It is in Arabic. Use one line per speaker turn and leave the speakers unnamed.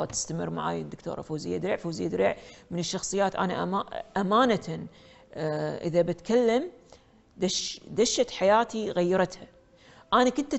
تستمر معي الدكتورة فوزية درع. فوزية درع من الشخصيات أنا أمانة آه، إذا بتكلم دش دشت حياتي غيرتها. أنا كنت